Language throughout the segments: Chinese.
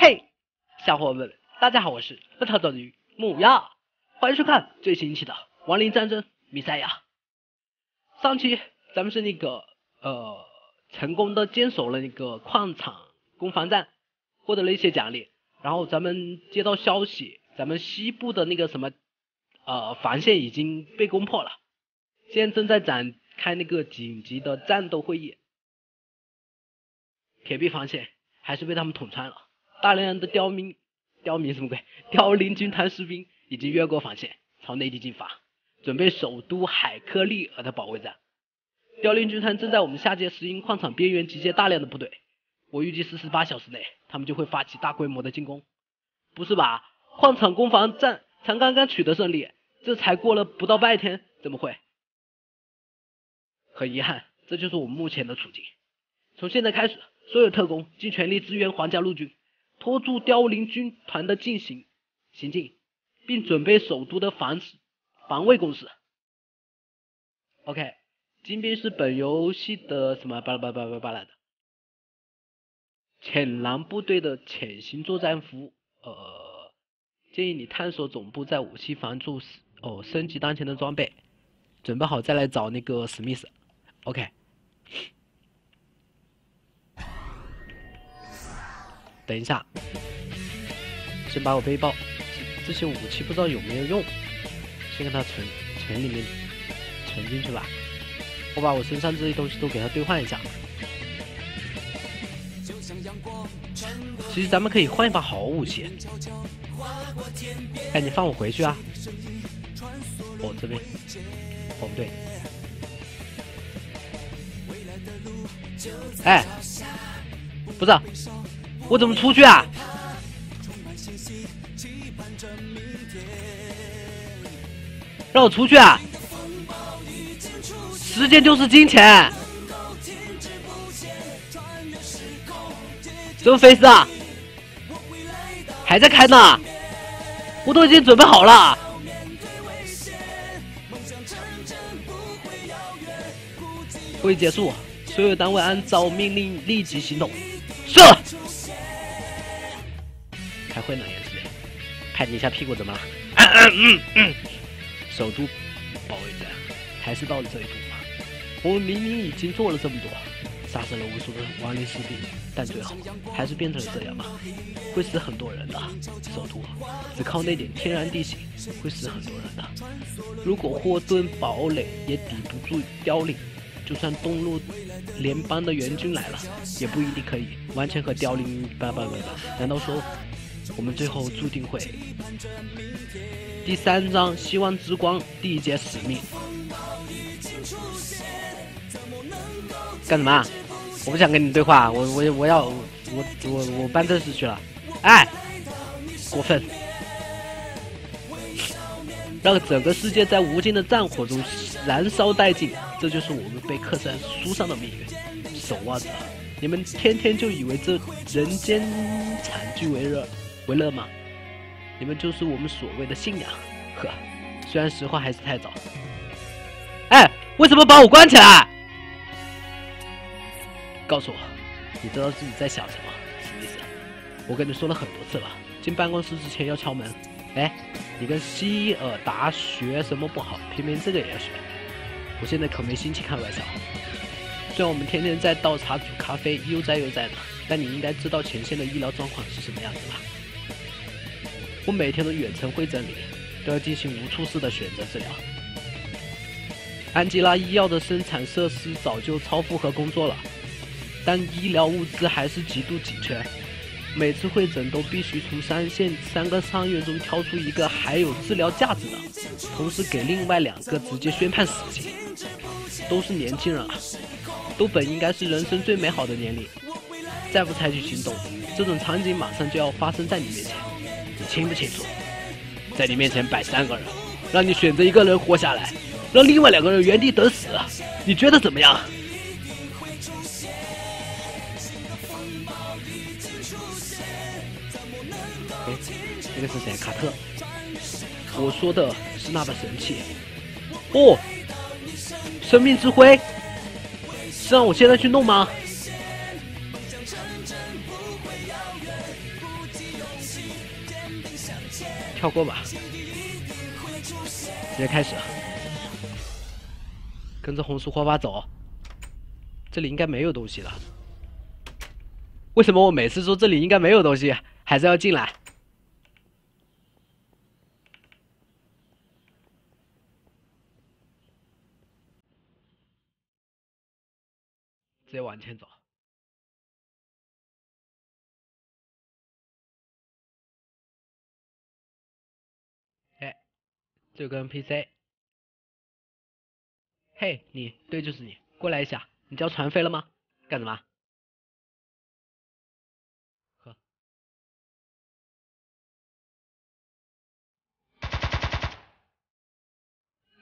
嘿，小伙伴们，大家好，我是不逃走的鱼木亚，欢迎收看最新一期的《亡灵战争：米赛亚》。上期咱们是那个呃，成功的坚守了那个矿场攻防战，获得了一些奖励。然后咱们接到消息，咱们西部的那个什么呃防线已经被攻破了，现在正在展开那个紧急的战斗会议。铁壁防线还是被他们捅穿了，大量的刁民、刁民什么鬼？凋零军团士兵已经越过防线，朝内地进发，准备首都海克利尔的保卫战。凋零军团正在我们下界石英矿场边缘集结大量的部队，我预计四十八小时内，他们就会发起大规模的进攻。不是吧？矿场攻防战才刚刚取得胜利，这才过了不到半天，怎么会？很遗憾，这就是我们目前的处境。从现在开始。所有特工尽全力支援皇家陆军，拖住凋零军团的进行行进，并准备首都的防防卫工事。OK，金兵是本游戏的什么巴拉巴拉巴拉巴拉的浅蓝部队的潜行作战服。呃，建议你探索总部在武器防诛哦，升级当前的装备，准备好再来找那个史密斯。OK。等一下，先把我背包这些武器不知道有没有用，先给它存存里面存进去吧。我把我身上这些东西都给它兑换一下。其实咱们可以换一把好武器。哎，你放我回去啊！哦，这边，哦不对。哎，不是。我怎么出去啊？让我出去啊！时间就是金钱。什么飞斯啊？还在开呢？我都已经准备好了。会议结束，所有单位按照命令立即行动。射！开会呢也是，拍你一下屁股怎么了？首都保卫战还是到了这一步吗？我们明明已经做了这么多，杀死了无数的亡灵士兵，但最后还是变成了这样吗？会死很多人的，首都只靠那点天然地形会死很多人的。如果霍顿堡垒也抵不住凋零，就算东路联邦的援军来了，也不一定可以完全和凋零叭叭叭叭。难道说？我们最后注定会第三章希望之光第一节使命干什么？我不想跟你对话，我我我要我我我办正事去了。哎，过分！让整个世界在无尽的战火中燃烧殆尽，这就是我们被刻在书上的命运。守望者，你们天天就以为这人间惨剧为乐。为乐吗？你们就是我们所谓的信仰。呵，虽然实话还是太早。哎，为什么把我关起来？告诉我，你知道自己在想什么？什么意思？我跟你说了很多次了，进办公室之前要敲门。哎，你跟希尔达学什么不好，偏偏这个也要学？我现在可没心情开玩笑。虽然我们天天在倒茶煮咖啡，悠哉悠哉的，但你应该知道前线的医疗状况是什么样子吧？我每天的远程会诊里都要进行无处式的选择治疗。安吉拉医药的生产设施早就超负荷工作了，但医疗物资还是极度紧缺。每次会诊都必须从三线三个伤员中挑出一个还有治疗价值的，同时给另外两个直接宣判死刑。都是年轻人啊，都本应该是人生最美好的年龄，再不采取行动，这种场景马上就要发生在你面前。清不清楚？在你面前摆三个人，让你选择一个人活下来，让另外两个人原地等死，你觉得怎么样？哎，这个是谁？卡特。我说的是那把神器。哦，生命之灰，是让我现在去弄吗？跳过吧，直接开始，跟着红树火把走。这里应该没有东西了。为什么我每次说这里应该没有东西，还是要进来？直接往前走。这有个 NPC。嘿，你，对，就是你，过来一下。你交船费了吗？干什么？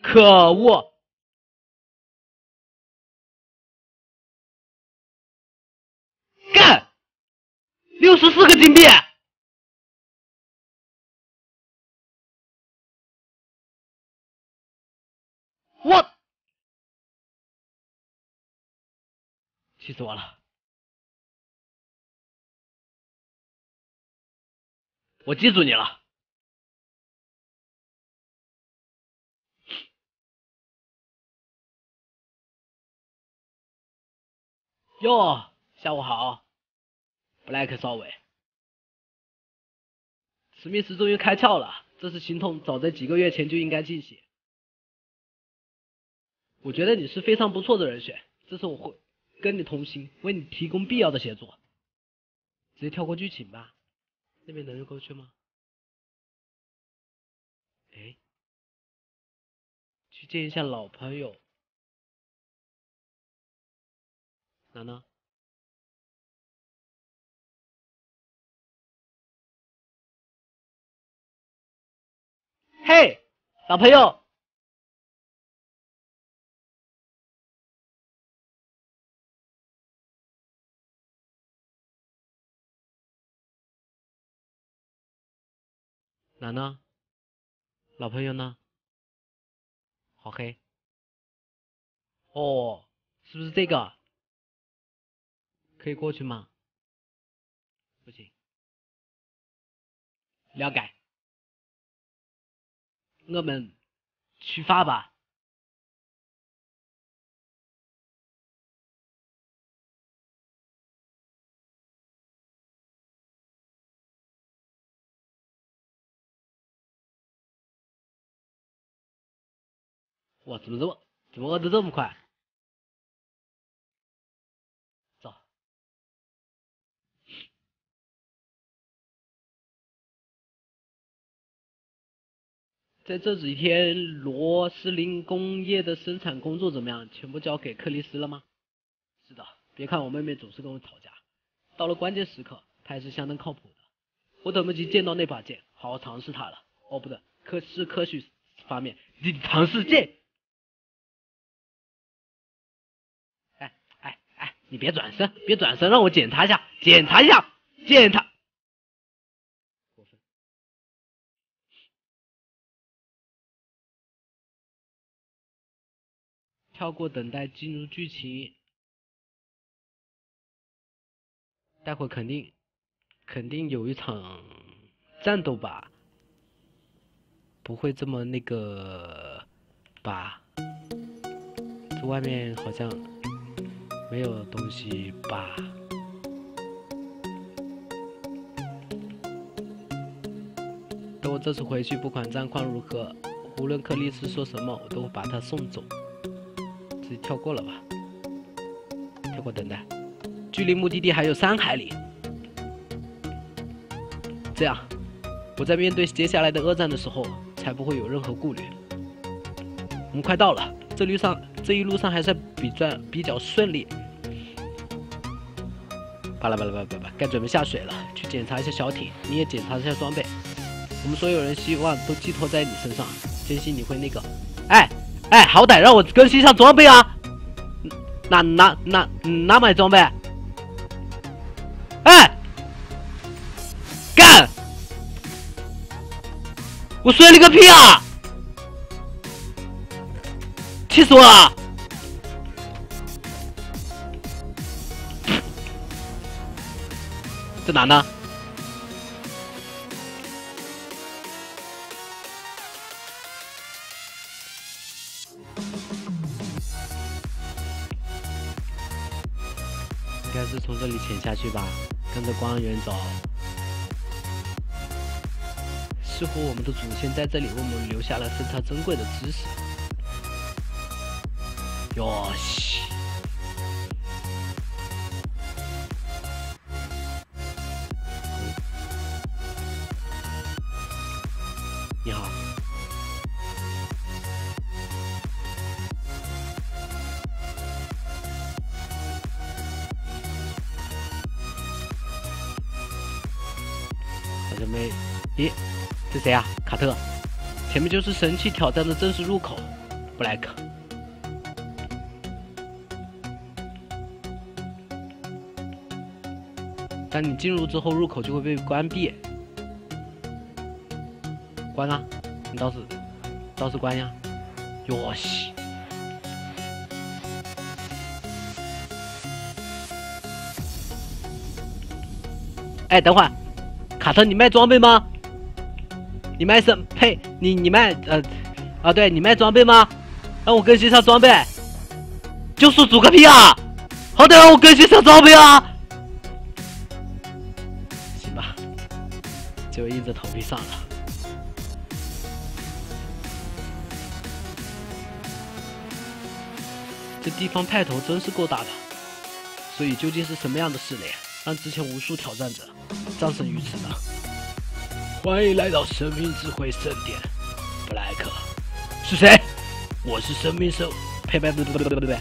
可恶！干！六十四个金币！气死我了！我记住你了。哟，下午好布莱克少尉。史密斯终于开窍了，这次行动早在几个月前就应该进行。我觉得你是非常不错的人选，这次我会。跟你同行，为你提供必要的协助。直接跳过剧情吧，那边能过去吗？哎，去见一下老朋友。哪呢？嘿，老朋友。哪呢？老朋友呢？好黑。哦，是不是这个？可以过去吗？不行。了解。我们出发吧。哇，怎么这么怎么饿得这么快？走，在这几天，罗斯林工业的生产工作怎么样？全部交给克里斯了吗？是的，别看我妹妹总是跟我吵架，到了关键时刻，她还是相当靠谱的。我等不及见到那把剑，好好尝试它了。哦，不对，科是科学方面，你尝试剑。你别转身，别转身，让我检查一下，检查一下，检查。过分。跳过等待进入剧情，待会肯定肯定有一场战斗吧，不会这么那个吧？这外面好像。没有东西吧？等我这次回去，不管战况如何，无论克里斯说什么，我都会把他送走。直接跳过了吧？跳过等待，距离目的地还有三海里。这样，我在面对接下来的恶战的时候，才不会有任何顾虑。我们快到了，这路上这一路上还是比较比较顺利。巴拉巴拉巴拉巴拉，该准备下水了，去检查一下小艇，你也检查一下装备。我们所有人希望都寄托在你身上，坚信你会那个。哎哎，好歹让我更新一下装备啊！哪哪哪哪买装备？哎，干！我睡了个屁啊！气死我了！在哪呢？应该是从这里潜下去吧，跟着光源走。似乎我们的祖先在这里为我们留下了非常珍贵的知识。哟西。你好。好像没，咦？这谁啊？卡特，前面就是神器挑战的正式入口，布莱克。当你进入之后，入口就会被关闭。关啊！你倒是倒是关呀！哟西！哎，等会，卡特，你卖装备吗？你卖什呸？你你卖呃啊？对你卖装备吗？让我更新上装备，就是组个屁啊！好歹让我更新上装备啊！行吧，就硬着头皮上了。这地方派头真是够大的，所以究竟是什么样的势力，让之前无数挑战者葬身于此呢？欢迎来到生命智慧圣殿，布莱克，是谁？我是生命圣，呸呸呸呸呸呸呸！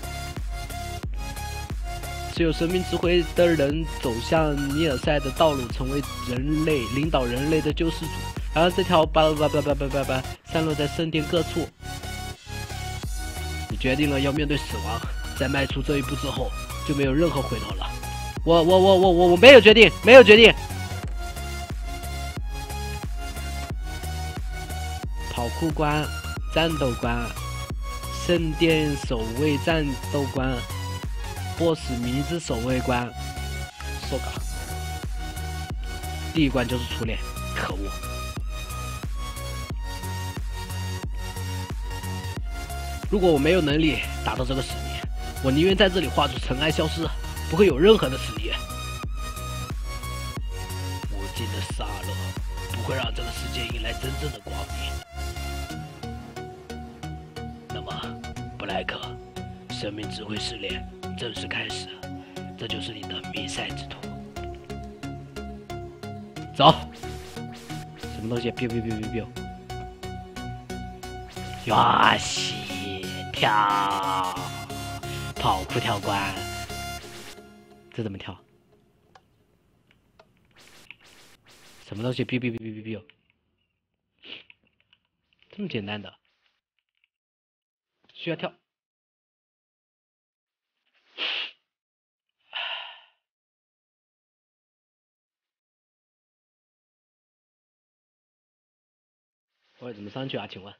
只有生命智慧的人走向尼尔赛的道路，成为人类领导人类的救世主。然而这条巴拉巴拉巴拉巴巴散落在圣殿各处。决定了要面对死亡，在迈出这一步之后，就没有任何回头了。我我我我我我没有决定，没有决定。跑酷关、战斗关、圣殿守卫战斗关、BOSS 迷之守卫关，说搞。第一关就是初恋，可恶！如果我没有能力达到这个使命，我宁愿在这里化作尘埃消失，不会有任何的实力。无尽的杀戮不会让这个世界迎来真正的光明。那么布莱克，生命智慧试炼正式开始，这就是你的弥赛之途。走，什么东西？biu biu biu biu biu。哇西，跳，跑酷跳关，这怎么跳？什么东西哔哔哔哔哔哔。这么简单的。需要跳，我怎么上去啊？请问？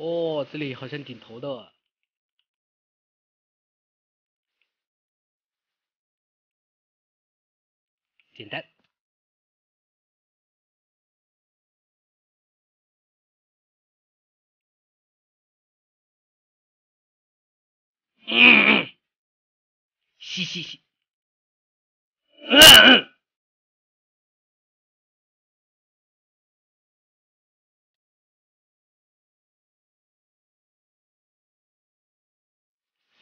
哦，这里好像顶头的，简单。嗯，嘻嘻嘻。嗯。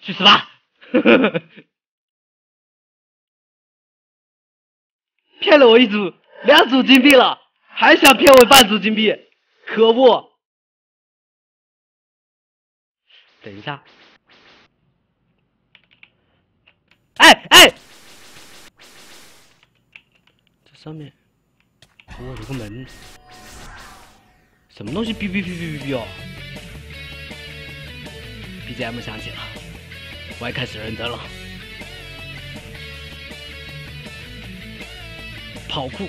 去死吧！骗了我一组，两组金币了，还想骗我半组金币，可恶！等一下，哎哎，这上面，哦，有个门，什么东西？哔哔哔哔哔哔哦！BGM 响起了。我也开始认真了，跑酷，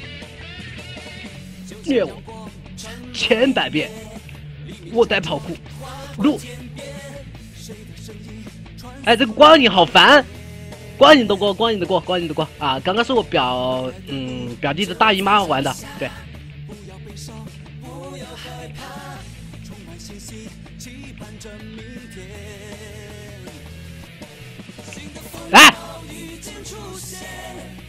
虐我。千百遍，我在跑酷，路，哎，这个光影好烦，光影的过，光影的过，光影的过。啊！刚刚是我表嗯表弟的大姨妈玩的，对。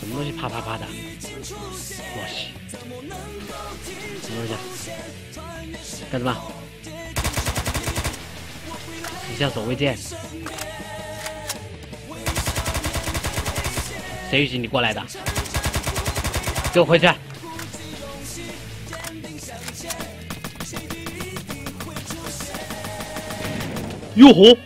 什么东西啪啪啪的？我去！什么东西？干什么？一下守卫剑。谁允许你过来的？给我回去！哟吼！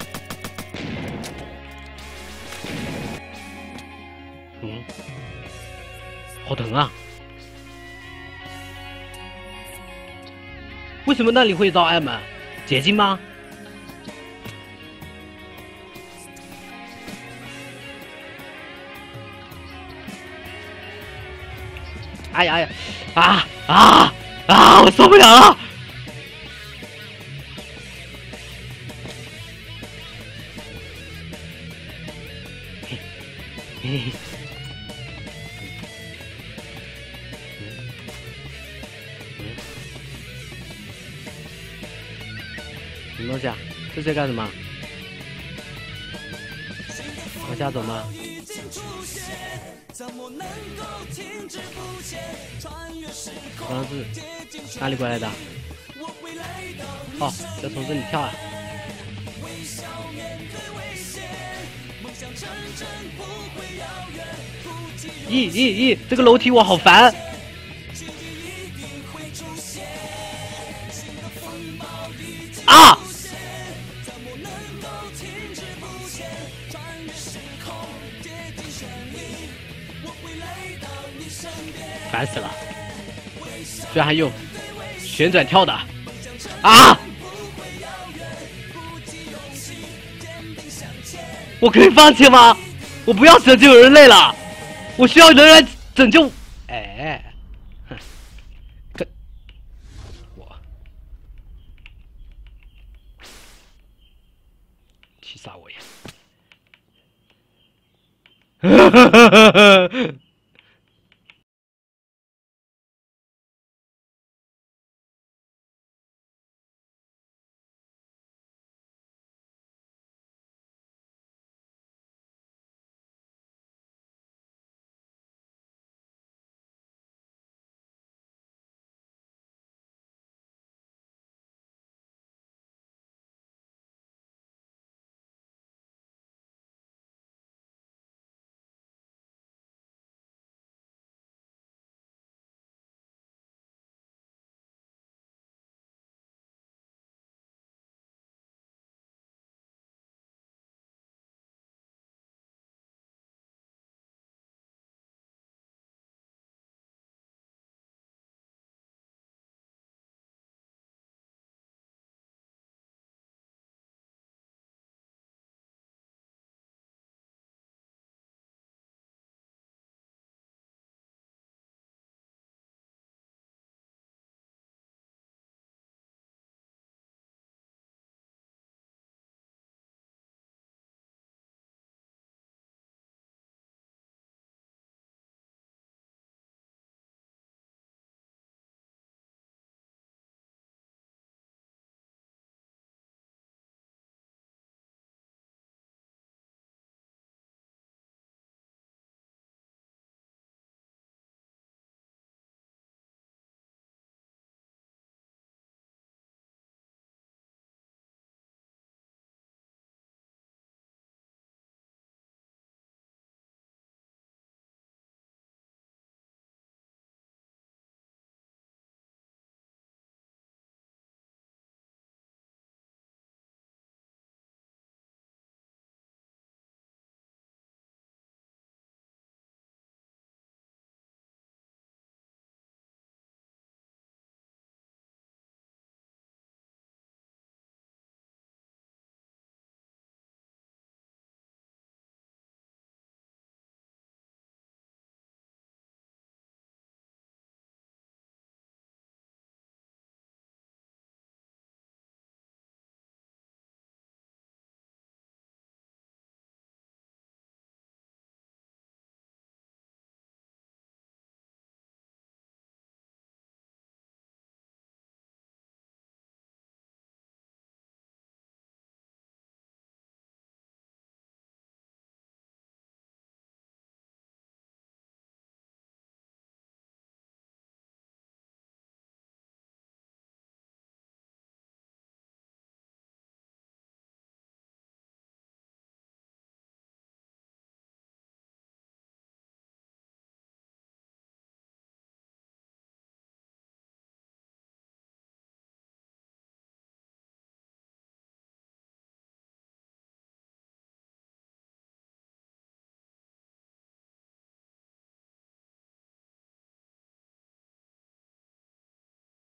什么那里会遭暗门？结晶吗？哎呀哎呀！啊啊啊！我受不了了！在干什么？往下走吗？好像是哪里过来的？哦，要从这里跳啊！咦咦咦！这个楼梯我好烦！还有旋转跳的啊！我可以放弃吗？我不要拯救人类了，我需要人来拯救。哎，哼，我气杀我呀！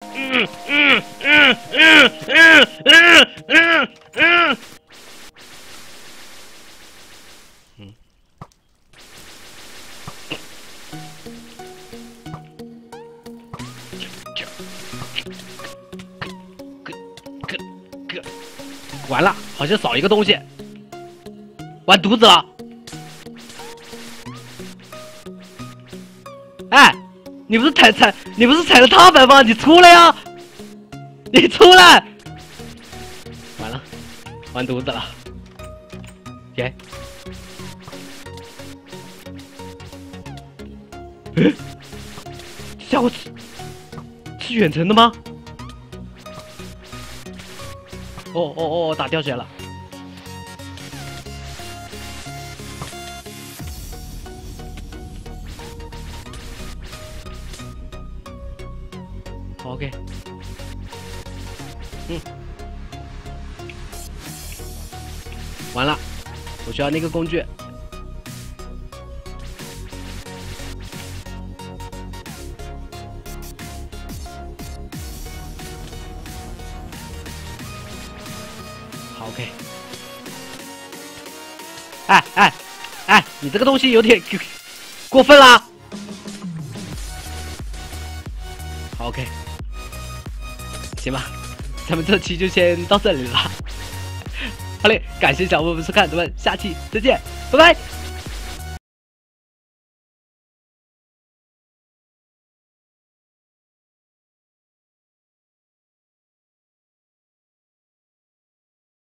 哈哈哈哈哈！嗯。嗯。嗯。嗯。嗯。嗯。嗯。嗯。完了，好像少一个东西，完犊子了！哎，你不是踩踩，你不是踩了踏板吗？你出来呀！你出来！完了，完犊子了！给，嗯，下我是是远程的吗？哦哦哦！打掉血了。嗯。完了，我需要那个工具。好 OK，哎哎哎，你这个东西有点过分啦。咱们这期就先到这里了。好嘞，感谢小伙伴们收看，咱们下期再见，拜拜。